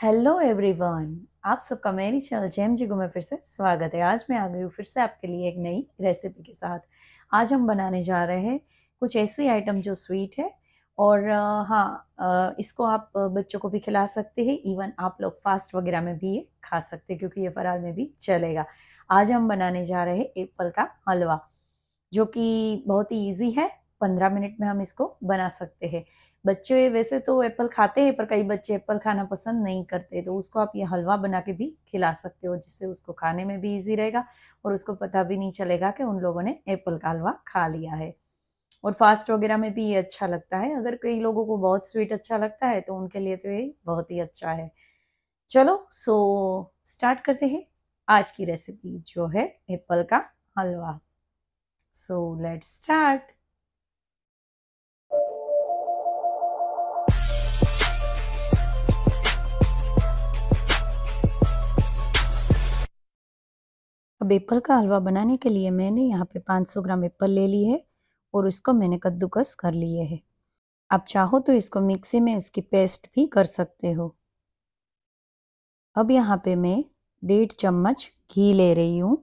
Hello everyone, आप सबका मेरी चैनल जैम जी को मैं फिर से स्वागत है। आज मैं आ गई हूँ फिर से आपके लिए एक नई रेसिपी के साथ। आज हम बनाने जा रहे हैं कुछ ऐसी आइटम जो स्वीट है और हाँ इसको आप बच्चों को भी खिला सकते हैं। इवन आप लोग फास्ट वगैरह में भी ये खा सकते हैं क्योंकि ये फराल में भी चलेगा। आज हम बनाने जा रहे हैं एप्पल का हलवा, जो कि बहुत ही ईजी है पंद्रह मिनट में हम इसको बना सकते हैं। बच्चे वैसे तो एप्पल खाते हैं, पर कई बच्चे एप्पल खाना पसंद नहीं करते तो उसको आप ये हलवा बना के भी खिला सकते हो, जिससे उसको खाने में भी इजी रहेगा और उसको पता भी नहीं चलेगा कि उन लोगों ने एप्पल का हलवा खा लिया है। और फास्ट वगैरह में भी ये अच्छा लगता है। अगर कई लोगों को बहुत स्वीट अच्छा लगता है तो उनके लिए तो ये बहुत ही अच्छा है। चलो सो स्टार्ट करते हैं। आज की रेसिपी जो है एप्पल का हलवा। सो लेट्स स्टार्ट अब एप्पल का हलवा बनाने के लिए मैंने यहाँ पे 500 ग्राम एप्पल ले ली है और इसको मैंने कद्दूकस कर लिए है। आप चाहो तो इसको मिक्सी में इसकी पेस्ट भी कर सकते हो। अब यहाँ पे मैं डेढ़ चम्मच घी ले रही हूँ।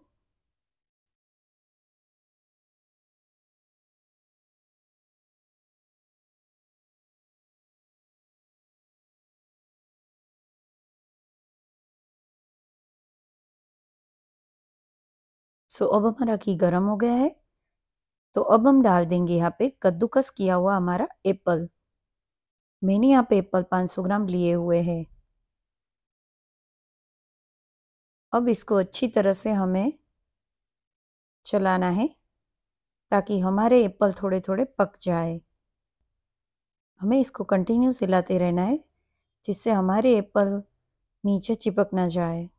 सो अब हमारा घी गर्म हो गया है। तो अब हम डाल देंगे यहाँ पे कद्दूकस किया हुआ हमारा एप्पल। मैंने यहाँ पे एप्पल 500 ग्राम लिए हुए हैं। अब इसको अच्छी तरह से हमें चलाना है ताकि हमारे एप्पल थोड़े थोड़े पक जाए। हमें इसको कंटिन्यू हिलाते रहना है जिससे हमारे एप्पल नीचे चिपक ना जाए।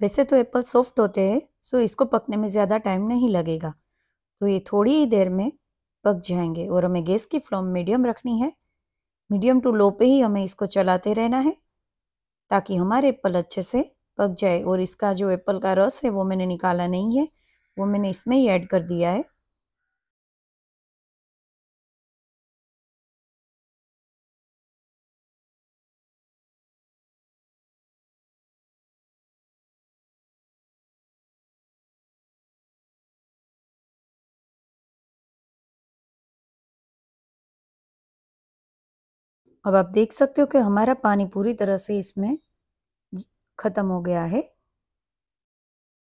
वैसे तो एप्पल सॉफ्ट होते हैं, सो इसको पकने में ज़्यादा टाइम नहीं लगेगा। तो ये थोड़ी ही देर में पक जाएँगे और हमें गैस की फ्लेम मीडियम रखनी है। मीडियम टू लो पे ही हमें इसको चलाते रहना है, ताकि हमारे एप्पल अच्छे से पक जाए। और इसका जो एप्पल का रस है, वो मैंने निकाला नहीं है, वो मैंने इसमें ही ऐड कर दिया है। अब आप देख सकते हो कि हमारा पानी पूरी तरह से इसमें ख़त्म हो गया है।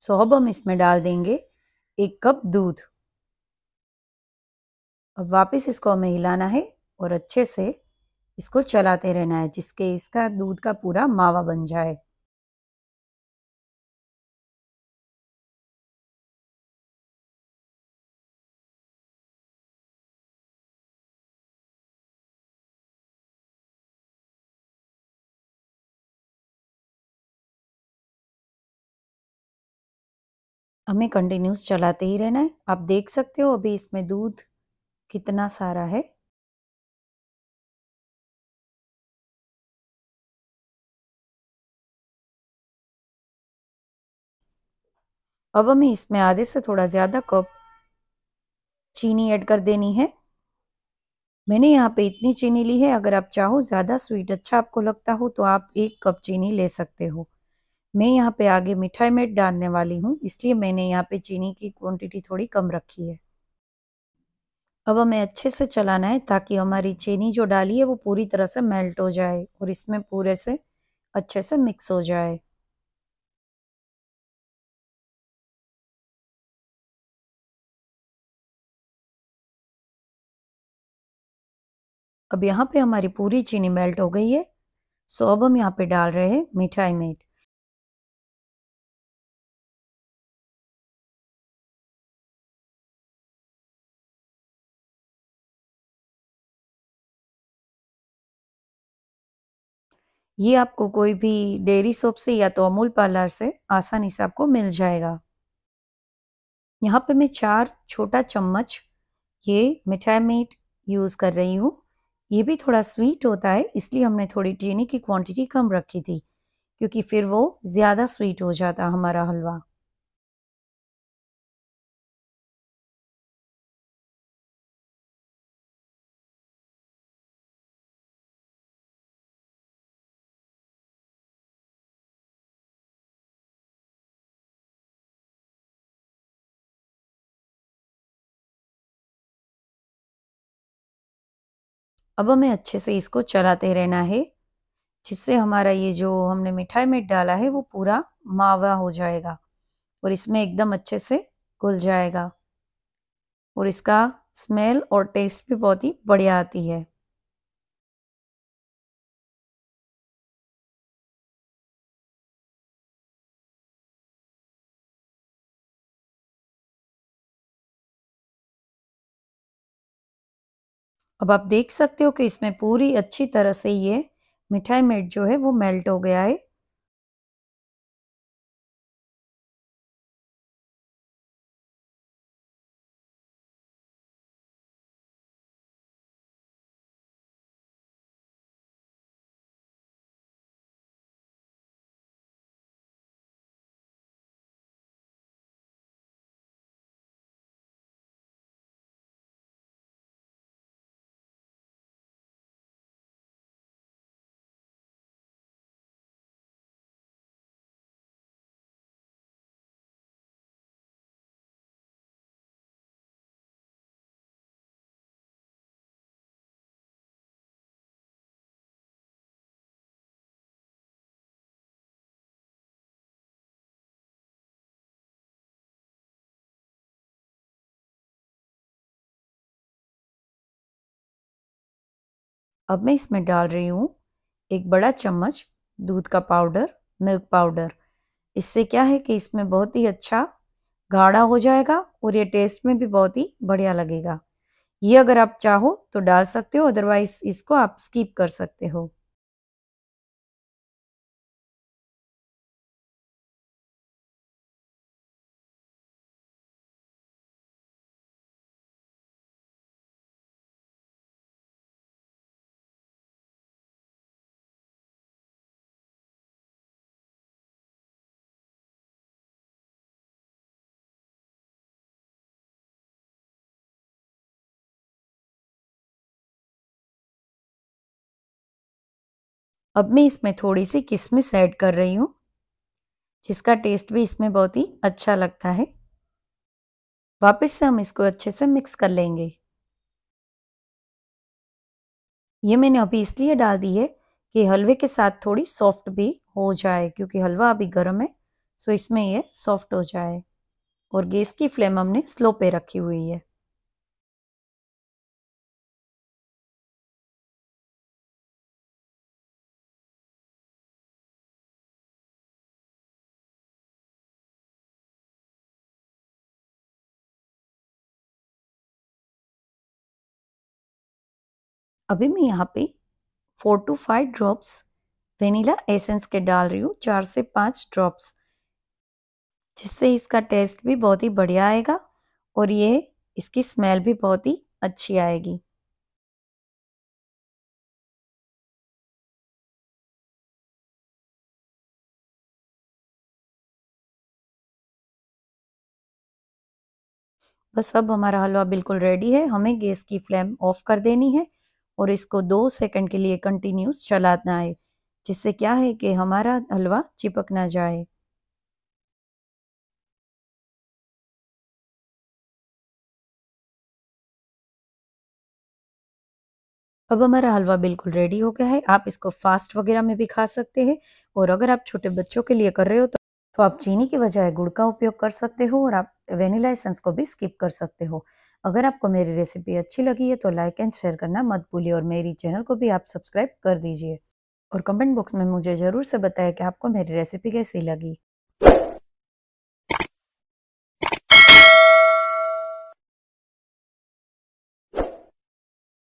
सो अब हम इसमें डाल देंगे एक कप दूध। अब वापस इसको हमें हिलाना है और अच्छे से इसको चलाते रहना है जिसके इसका दूध का पूरा मावा बन जाए। हमें कंटिन्यूस चलाते ही रहना है। आप देख सकते हो अभी इसमें दूध कितना सारा है। अब हमें इसमें आधे से थोड़ा ज़्यादा कप चीनी ऐड कर देनी है। मैंने यहाँ पे इतनी चीनी ली है, अगर आप चाहो ज़्यादा स्वीट अच्छा आपको लगता हो तो आप एक कप चीनी ले सकते हो। मैं यहाँ पे आगे मिठाई मेट डालने वाली हूँ, इसलिए मैंने यहाँ पे चीनी की क्वांटिटी थोड़ी कम रखी है। अब हमें अच्छे से चलाना है ताकि हमारी चीनी जो डाली है वो पूरी तरह से मेल्ट हो जाए और इसमें पूरे से अच्छे से मिक्स हो जाए। अब यहाँ पे हमारी पूरी चीनी मेल्ट हो गई है। सो अब हम यहाँ पे डाल रहे हैं मिठाई मेट ये आपको कोई भी डेयरी शॉप से या तो अमूल पार्लर से आसानी से आपको मिल जाएगा। यहाँ पे मैं चार छोटा चम्मच ये मिठाई मीट यूज़ कर रही हूँ। ये भी थोड़ा स्वीट होता है, इसलिए हमने थोड़ी चीनी की क्वांटिटी कम रखी थी, क्योंकि फिर वो ज़्यादा स्वीट हो जाता हमारा हलवा। अब हमें अच्छे से इसको चलाते रहना है, जिससे हमारा ये जो हमने मिठाई में डाला है वो पूरा मावा हो जाएगा और इसमें एकदम अच्छे से घुल जाएगा। और इसका स्मेल और टेस्ट भी बहुत ही बढ़िया आती है। अब आप देख सकते हो कि इसमें पूरी अच्छी तरह से ये मिठाई मेट जो है वो मेल्ट हो गया है। अब मैं इसमें डाल रही हूँ एक बड़ा चम्मच दूध का पाउडर मिल्क पाउडर इससे क्या है कि इसमें बहुत ही अच्छा गाढ़ा हो जाएगा और ये टेस्ट में भी बहुत ही बढ़िया लगेगा। ये अगर आप चाहो तो डाल सकते हो अदरवाइज़ इसको आप स्किप कर सकते हो। अब मैं इसमें थोड़ी सी किशमिश ऐड कर रही हूँ, जिसका टेस्ट भी इसमें बहुत ही अच्छा लगता है। वापस से हम इसको अच्छे से मिक्स कर लेंगे। ये मैंने अभी इसलिए डाल दी है कि हलवे के साथ थोड़ी सॉफ्ट भी हो जाए, क्योंकि हलवा अभी गर्म है, सो इसमें ये सॉफ्ट हो जाए। और गैस की फ्लेम हमने स्लो पे रखी हुई है। अभी मैं यहाँ पे four to five drops vanilla essence के डाल रही हूँ, चार से पाँच ड्रॉप्स जिससे इसका टेस्ट भी बहुत ही बढ़िया आएगा और ये इसकी स्मेल भी बहुत ही अच्छी आएगी। बस अब हमारा हलवा बिल्कुल रेडी है, हमें गैस की फ्लेम ऑफ़ कर देनी है। और इसको दो सेकंड के लिए कंटिन्यूस चलाना है जिससे क्या है कि हमारा हलवा चिपक ना जाए। अब हमारा हलवा बिल्कुल रेडी हो गया है। आप इसको फास्ट वगैरह में भी खा सकते हैं और अगर आप छोटे बच्चों के लिए कर रहे हो तो, तो आप चीनी के बजाय गुड़ का उपयोग कर सकते हो और आप वेनिला एसेंस को भी स्किप कर सकते हो। अगर आपको मेरी रेसिपी अच्छी लगी है तो लाइक एंड शेयर करना मत भूलिए और मेरी चैनल को भी आप सब्सक्राइब कर दीजिए। और कमेंट बॉक्स में मुझे ज़रूर से बताएँ कि आपको मेरी रेसिपी कैसी लगी।